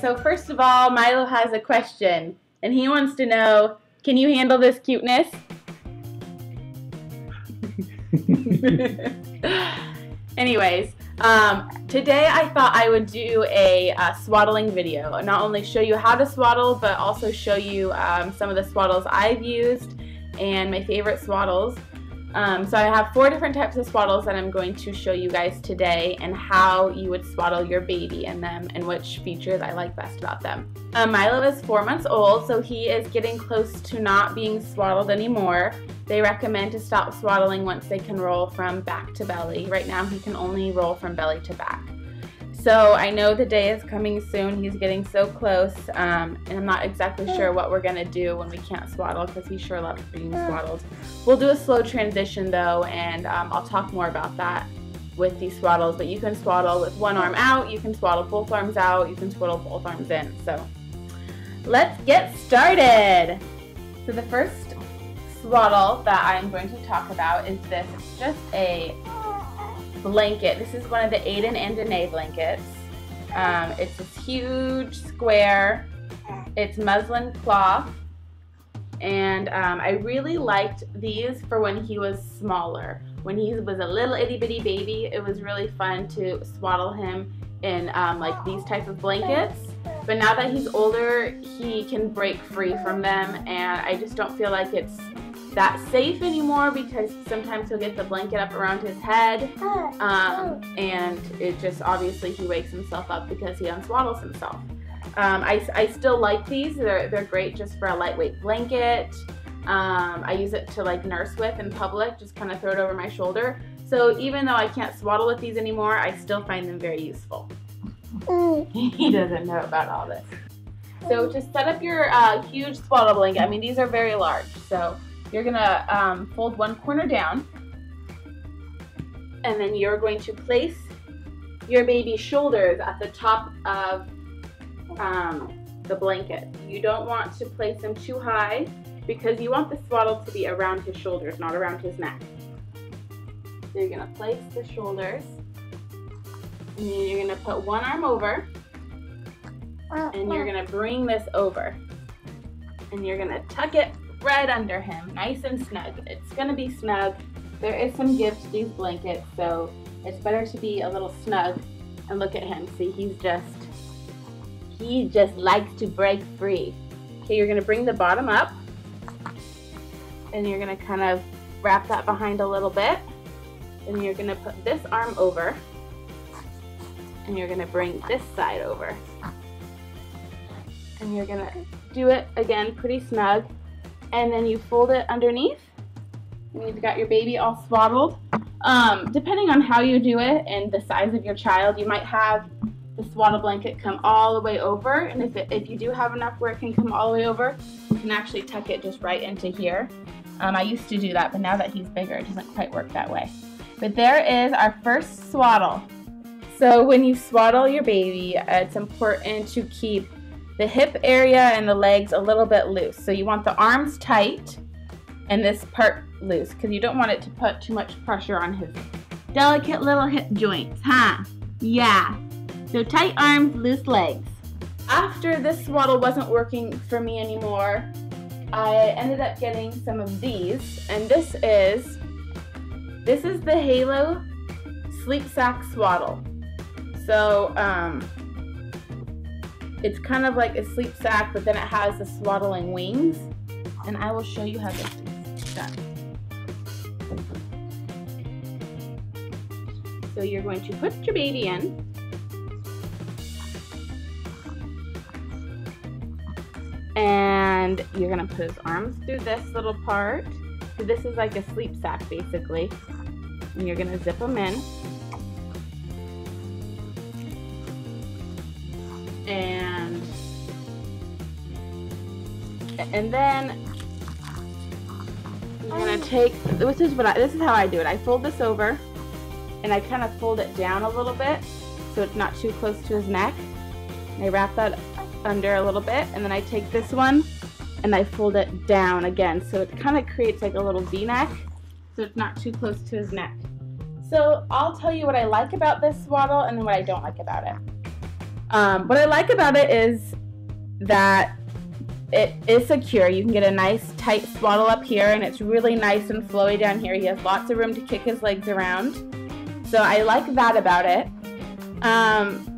So first of all, Milo has a question, and he wants to know, can you handle this cuteness? Anyways, um, today I thought I would do a uh, swaddling video. Not only show you how to swaddle, but also show you um, some of the swaddles I've used and my favorite swaddles. Um, so I have four different types of swaddles that I'm going to show you guys today and how you would swaddle your baby in them and which features I like best about them. Um, Milo is four months old, so he is getting close to not being swaddled anymore. They recommend to stop swaddling once they can roll from back to belly. Right now he can only roll from belly to back. So I know the day is coming soon. He's getting so close, um, and I'm not exactly sure what we're gonna do when we can't swaddle because he sure loves being swaddled. We'll do a slow transition though, and um, I'll talk more about that with these swaddles. But you can swaddle with one arm out, you can swaddle both arms out, you can swaddle both arms in. So let's get started. So the first swaddle that I'm going to talk about is this. It's just a blanket. This is one of the Aden and Anais blankets. Um, it's this huge square. It's muslin cloth. And um, I really liked these for when he was smaller. When he was a little itty bitty baby, it was really fun to swaddle him in um, like these type of blankets. But now that he's older, he can break free from them and I just don't feel like it's that safe anymore because sometimes he'll get the blanket up around his head um, and it just obviously he wakes himself up because he unswaddles himself. Um, I, I still like these. They're, they're great just for a lightweight blanket. Um, I use it to like nurse with in public, just kind of throw it over my shoulder. So even though I can't swaddle with these anymore, I still find them very useful. he doesn't know about all this. So just set up your uh, huge swaddle blanket. I mean, these are very large. So you're gonna um, fold one corner down. And then you're going to place your baby's shoulders at the top of um, the blanket. You don't want to place them too high because you want the swaddle to be around his shoulders, not around his neck. So you're gonna place the shoulders. And then you're gonna put one arm over. And you're gonna bring this over. And you're gonna tuck it right under him, nice and snug. It's gonna be snug. There is some give to these blankets, so it's better to be a little snug. And look at him, see, he's just, he just likes to break free. Okay, you're gonna bring the bottom up, and you're gonna kind of wrap that behind a little bit. And you're gonna put this arm over, and you're gonna bring this side over. And you're gonna do it again pretty snug and then you fold it underneath and you've got your baby all swaddled. Um, depending on how you do it and the size of your child, you might have the swaddle blanket come all the way over and if, it, if you do have enough where it can come all the way over, you can actually tuck it just right into here. Um, I used to do that, but now that he's bigger, it doesn't quite work that way. But there is our first swaddle. So when you swaddle your baby, it's important to keep the hip area and the legs a little bit loose. So you want the arms tight and this part loose because you don't want it to put too much pressure on his delicate little hip joints, huh? Yeah. So tight arms, loose legs. After this swaddle wasn't working for me anymore, I ended up getting some of these, and this is this is the Halo Sleep Sack Swaddle. So um, it's kind of like a sleep sack, but then it has the swaddling wings. And I will show you how this is done. So you're going to put your baby in. And you're gonna put his arms through this little part. So this is like a sleep sack basically. And you're gonna zip them in. And then I'm gonna take this is what I this is how I do it. I fold this over and I kind of fold it down a little bit so it's not too close to his neck. And I wrap that under a little bit and then I take this one and I fold it down again so it kind of creates like a little v-neck so it's not too close to his neck. So I'll tell you what I like about this swaddle and what I don't like about it. Um, what I like about it is that it is secure. You can get a nice tight swaddle up here and it's really nice and flowy down here. He has lots of room to kick his legs around. So I like that about it. Um,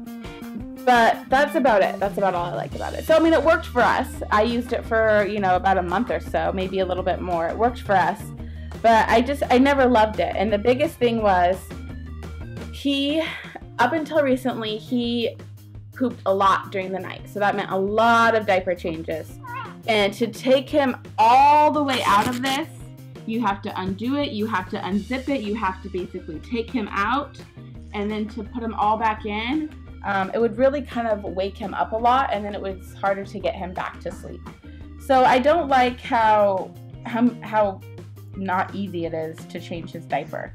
but that's about it. That's about all I like about it. So I mean, it worked for us. I used it for you know about a month or so, maybe a little bit more. It worked for us, but I just I never loved it. And the biggest thing was he, up until recently, he pooped a lot during the night. So that meant a lot of diaper changes. And to take him all the way out of this, you have to undo it, you have to unzip it, you have to basically take him out, and then to put him all back in, um, it would really kind of wake him up a lot, and then it was harder to get him back to sleep. So I don't like how how, how not easy it is to change his diaper.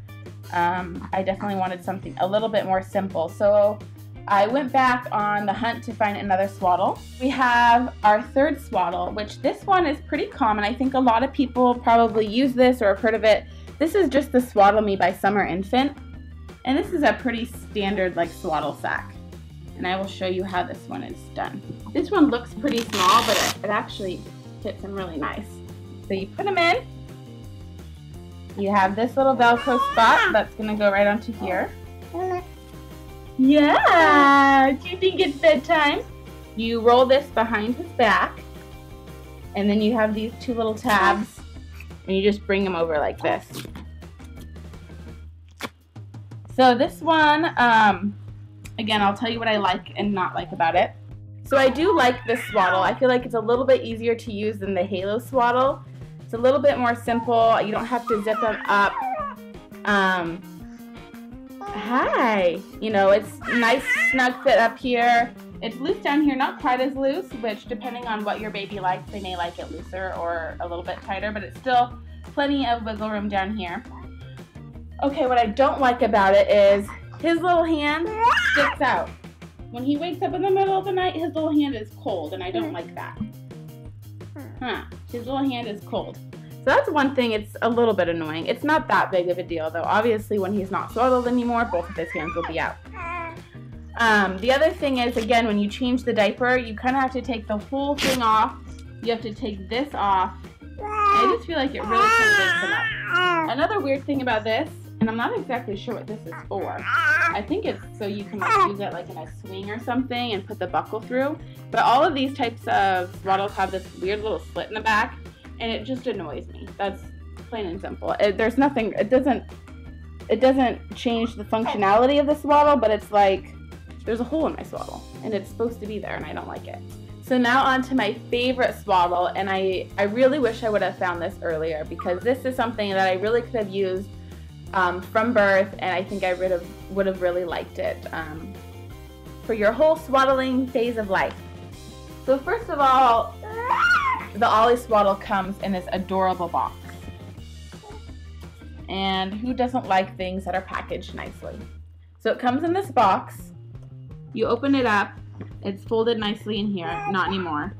Um, I definitely wanted something a little bit more simple. So I went back on the hunt to find another swaddle. We have our third swaddle, which this one is pretty common. I think a lot of people probably use this or have heard of it. This is just the Swaddle Me by Summer Infant. And this is a pretty standard like swaddle sack. And I will show you how this one is done. This one looks pretty small, but it, actually fits in really nice. So you put them in. You have this little Velcro spot that's gonna go right onto here. Yeah. Do you think it's bedtime? You roll this behind his back, and then you have these two little tabs, and you just bring them over like this. So this one, um, again, I'll tell you what I like and not like about it. So I do like this swaddle. I feel like it's a little bit easier to use than the Halo swaddle. It's a little bit more simple. You don't have to zip them up. Um, Hi. You know, it's nice snug fit up here. It's loose down here, not quite as loose, which depending on what your baby likes, they may like it looser or a little bit tighter, but it's still plenty of wiggle room down here. Okay, what I don't like about it is his little hand sticks out. When he wakes up in the middle of the night, his little hand is cold, and I don't hmm. like that. Hmm. Huh, his little hand is cold. So that's one thing, it's a little bit annoying. It's not that big of a deal though. Obviously when he's not swaddled anymore, both of his hands will be out. Um, the other thing is, again, when you change the diaper, you kind of have to take the whole thing off. You have to take this off. I just feel like it really kind of up. Another weird thing about this, and I'm not exactly sure what this is for. I think it's so you can like use it like in a swing or something and put the buckle through. But all of these types of swaddles have this weird little slit in the back and it just annoys me. That's plain and simple. It, there's nothing. It doesn't. It doesn't change the functionality of the swaddle, but it's like there's a hole in my swaddle, and it's supposed to be there, and I don't like it. So now on to my favorite swaddle, and I I really wish I would have found this earlier because this is something that I really could have used um, from birth, and I think I would have would have really liked it um, for your whole swaddling phase of life. So first of all, the Ollie Swaddle comes in this adorable box. And who doesn't like things that are packaged nicely? So it comes in this box. You open it up. It's folded nicely in here. Not anymore.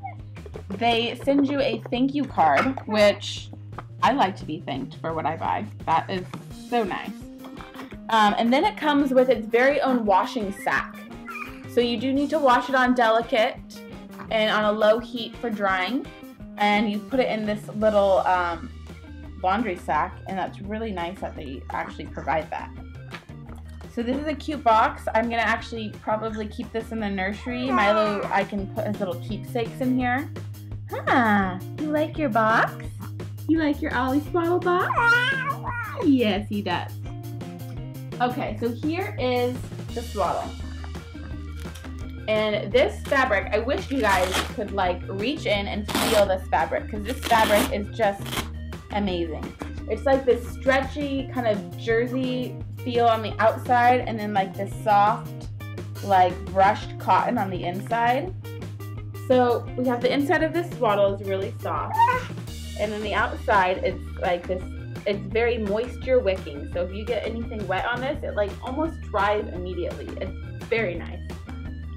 They send you a thank you card, which I like to be thanked for what I buy. That is so nice. Um, and then it comes with its very own washing sack. So you do need to wash it on delicate and on a low heat for drying and you put it in this little um, laundry sack and that's really nice that they actually provide that. So this is a cute box. I'm gonna actually probably keep this in the nursery. Milo, I can put his little keepsakes in here. Huh, you like your box? You like your Ollie Swaddle box? Yes, he does. Okay, so here is the swaddle. And this fabric, I wish you guys could like reach in and feel this fabric because this fabric is just amazing. It's like this stretchy kind of jersey feel on the outside and then like this soft like brushed cotton on the inside. So we have the inside of this swaddle is really soft and then the outside it's like this it's very moisture wicking. So if you get anything wet on this, it like almost dries immediately. It's very nice.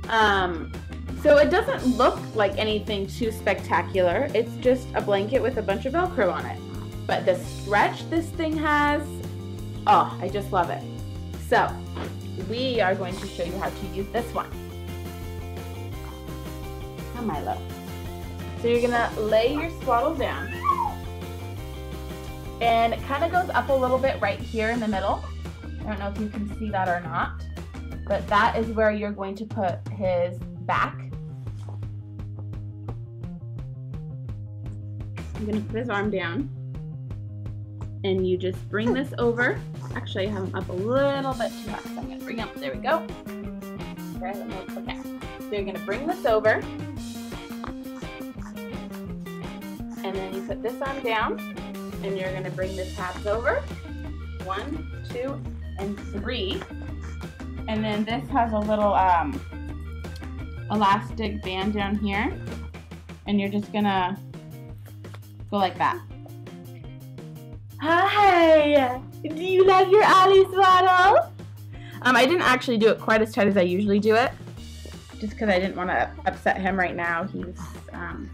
Um, so it doesn't look like anything too spectacular. It's just a blanket with a bunch of Velcro on it. But the stretch this thing has, oh, I just love it. So we are going to show you how to use this one. down, Milo. So you're gonna lay your swaddle down. And it kind of goes up a little bit right here in the middle. I don't know if you can see that or not. But that is where you're going to put his back. I'm gonna put his arm down. And you just bring this over. Actually, I have him up a little bit too so I'm gonna bring him, up, there we go. Okay, so you're gonna bring this over. And then you put this arm down, and you're gonna bring this tabs over. One, two, and three. And then this has a little um, elastic band down here. And you're just gonna go like that. Hi! Do you love your Ollie swaddle? Um, I didn't actually do it quite as tight as I usually do it. Just because I didn't want to upset him right now. He's um,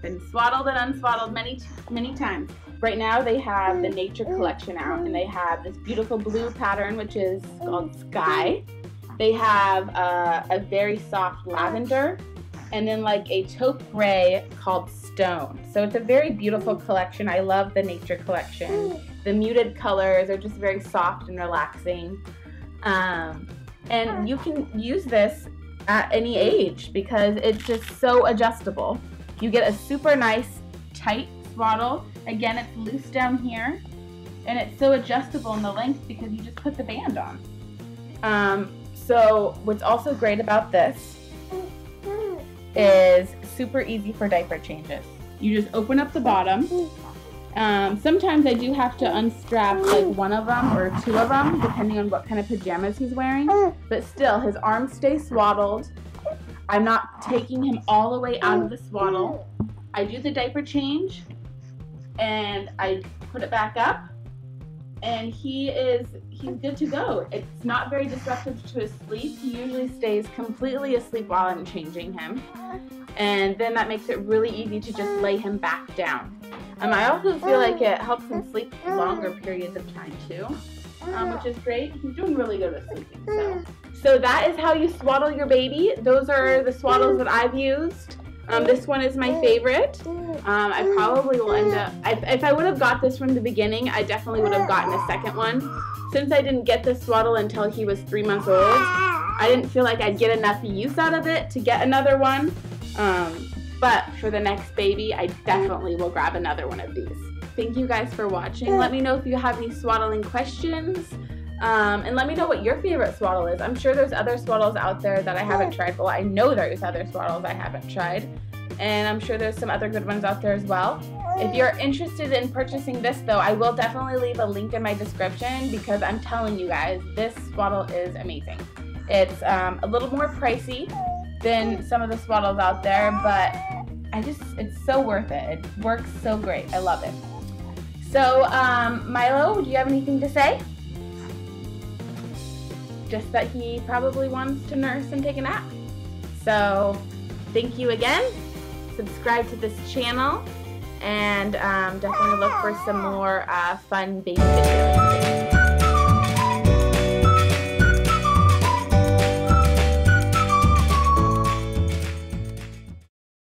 been swaddled and unswaddled many, many times. Right now they have the Nature Collection out and they have this beautiful blue pattern which is called Sky. They have uh, a very soft lavender and then like a taupe gray called Stone. So it's a very beautiful collection. I love the Nature Collection. The muted colors are just very soft and relaxing. Um, and you can use this at any age because it's just so adjustable. You get a super nice tight swaddle. Again, it's loose down here and it's so adjustable in the length because you just put the band on. Um, so what's also great about this is super easy for diaper changes. You just open up the bottom. Um, sometimes I do have to unstrap like one of them or two of them, depending on what kind of pajamas he's wearing. But still, his arms stay swaddled. I'm not taking him all the way out of the swaddle. I do the diaper change and I put it back up and he is he's good to go. It's not very disruptive to his sleep. He usually stays completely asleep while I'm changing him. And then that makes it really easy to just lay him back down. Um, I also feel like it helps him sleep longer periods of time too, um, which is great. He's doing really good with sleeping. So. so that is how you swaddle your baby. Those are the swaddles that I've used. Um, this one is my favorite. Um, I probably will end up, if I would have got this from the beginning, I definitely would have gotten a second one. Since I didn't get this swaddle until he was three months old, I didn't feel like I'd get enough use out of it to get another one. Um, but for the next baby, I definitely will grab another one of these. Thank you guys for watching. Let me know if you have any swaddling questions. Um, and let me know what your favorite swaddle is. I'm sure there's other swaddles out there that I haven't tried. Well, I know there's other swaddles I haven't tried. And I'm sure there's some other good ones out there as well. If you're interested in purchasing this though, I will definitely leave a link in my description because I'm telling you guys, this swaddle is amazing. It's um, a little more pricey than some of the swaddles out there, but I just, it's so worth it. It works so great. I love it. So, um, Milo, do you have anything to say? Just that he probably wants to nurse and take a nap. So thank you again. Subscribe to this channel and um, definitely look for some more uh, fun baby videos.